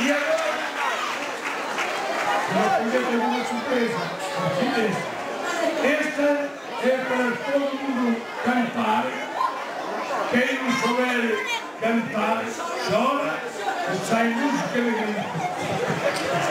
E agora? Nós temos uma surpresa. Esta é para todo mundo cantar. Quem não souber cantar, chora, sai música de Esta.